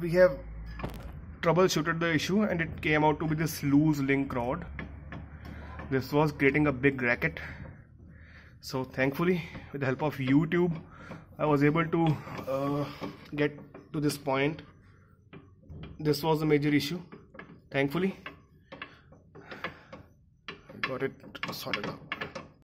we have troubleshooted the issue and it came out to be this loose link rod. This was creating a big racket. So thankfully with the help of YouTube I was able to uh, get to this point. This was the major issue thankfully. Got it sorted out.